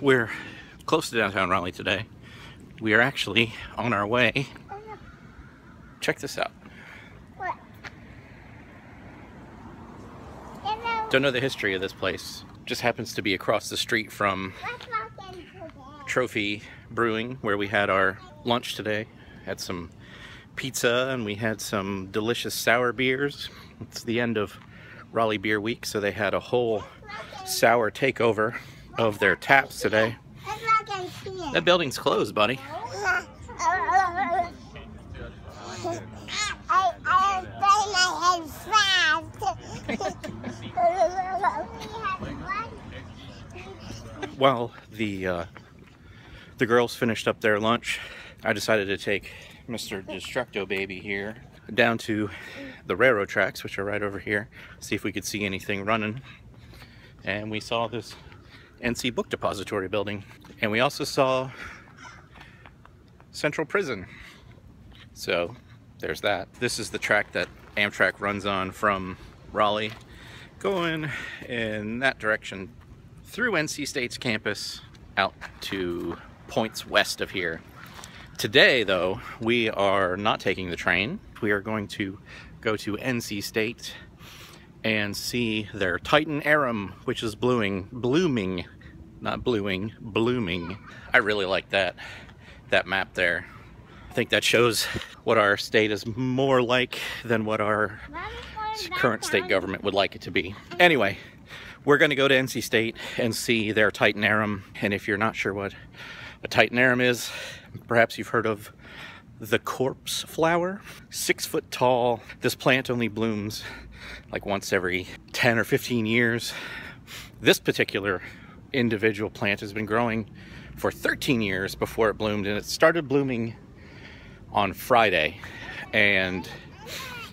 We're close to downtown Raleigh today. We are actually on our way. Check this out. Don't know the history of this place. Just happens to be across the street from Let's walk into there. Trophy Brewing, where we had our lunch today. Had some pizza and we had some delicious sour beers. It's the end of Raleigh Beer Week, so they had a whole sour takeover of their taps today. Let's walk in here. That building's closed, buddy. I, I am my head fast. While the uh, the girls finished up their lunch, I decided to take Mr. Destructo Baby here down to the railroad tracks, which are right over here, see if we could see anything running. And we saw this NC Book Depository building. And we also saw Central Prison. So there's that. This is the track that Amtrak runs on from Raleigh, going in that direction through NC State's campus out to points west of here. Today, though, we are not taking the train. We are going to go to NC State and see their Titan Arum, which is blooming, blooming, not bluing, blooming. I really like that, that map there. I think that shows what our state is more like than what our current state government would like it to be. Anyway, we're going to go to NC State and see their Titan Arum. And if you're not sure what a Titan Arum is, perhaps you've heard of the corpse flower. Six foot tall. This plant only blooms like once every 10 or 15 years. This particular individual plant has been growing for 13 years before it bloomed, and it started blooming on Friday. And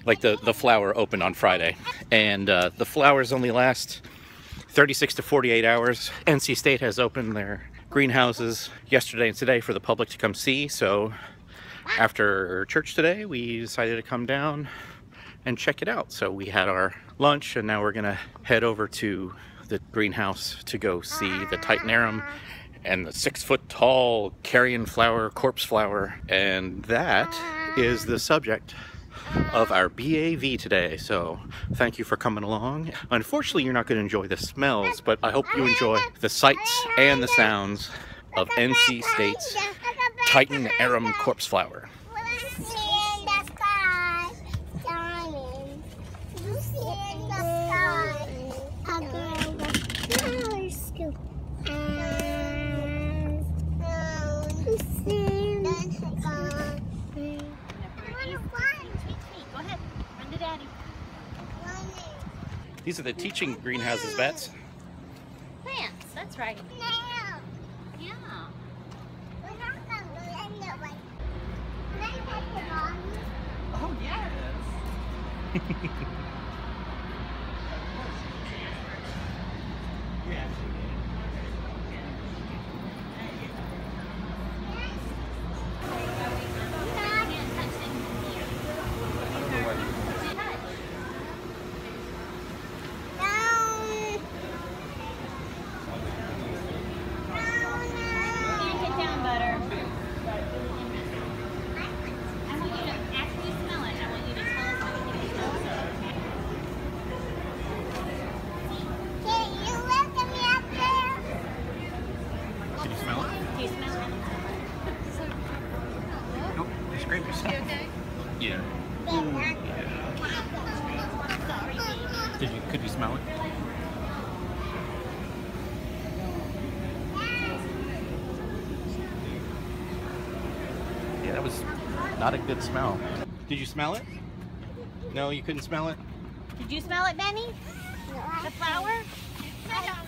like the, the flower opened on Friday. And uh, the flowers only last 36 to 48 hours. NC State has opened their greenhouses yesterday and today for the public to come see. So after church today, we decided to come down and check it out. So we had our lunch and now we're gonna head over to the greenhouse to go see the Titan Arum and the six foot tall carrion flower, corpse flower. And that is the subject of our BAV today. So thank you for coming along. Unfortunately, you're not to enjoy the smells, but I hope you enjoy the sights and the sounds of NC State's Titan Arum Corpse Flower. These are the teaching greenhouses, Bets. Plants, that's right. Yeah. Oh, yes. Can't get down, butter. I want you to actually smell it. I want you to tell us what you think it smells like, okay? Did you smell it? Do you smell it? Nope. You scraped yourself. Yeah. Did you? Could you smell it? Yeah, that was not a good smell. Did you smell it? No, you couldn't smell it. Did you smell it, Benny? The flower?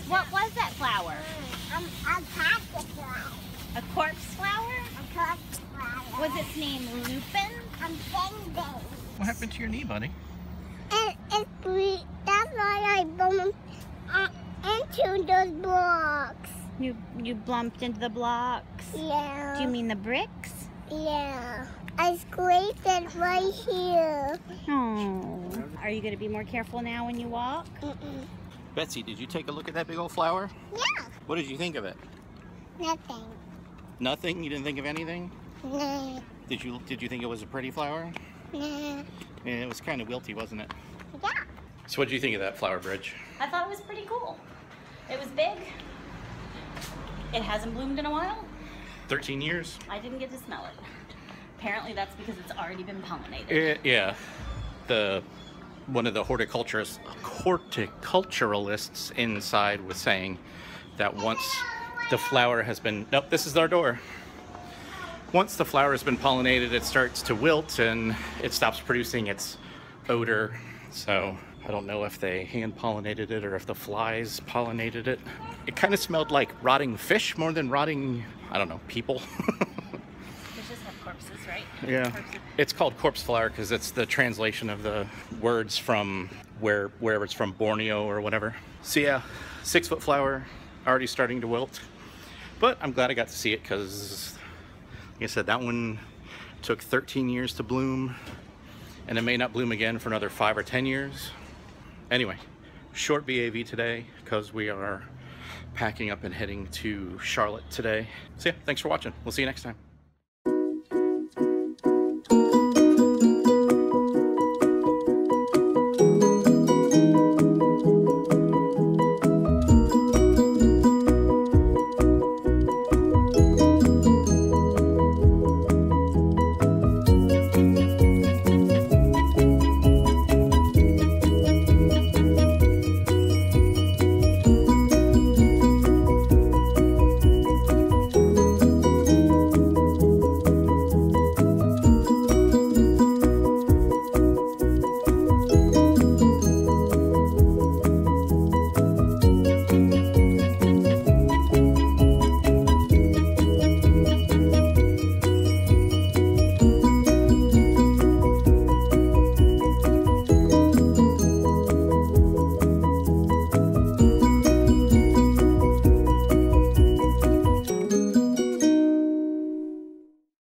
What was that flower? A corpse flower? A corpse flower? Was its name Lupin? What happened to your knee, buddy? And it's green. That's why I bumped uh, into those blocks. You you bumped into the blocks. Yeah. Do you mean the bricks? Yeah. I scraped it right here. Oh. Are you going to be more careful now when you walk? Mm-mm. Betsy, did you take a look at that big old flower? Yeah. What did you think of it? Nothing. Nothing? You didn't think of anything? Nah. Did you did you think it was a pretty flower? Nah. Yeah, it was kind of wilty, wasn't it? So what do you think of that flower bridge? I thought it was pretty cool. It was big. It hasn't bloomed in a while. 13 years? I didn't get to smell it. Apparently that's because it's already been pollinated. Eh, yeah. The one of the horticulturists horticulturalists inside was saying that once the flower has been nope, this is our door. Once the flower has been pollinated, it starts to wilt and it stops producing its odor. So I don't know if they hand pollinated it or if the flies pollinated it. It kind of smelled like rotting fish more than rotting, I don't know, people. Fishes have corpses, right? Yeah. Corpses. It's called corpse flower because it's the translation of the words from where wherever it's from, Borneo or whatever. So yeah, six foot flower, already starting to wilt. But I'm glad I got to see it because, like I said, that one took 13 years to bloom, and it may not bloom again for another five or 10 years. Anyway, short BAV today because we are packing up and heading to Charlotte today. So yeah, thanks for watching. We'll see you next time.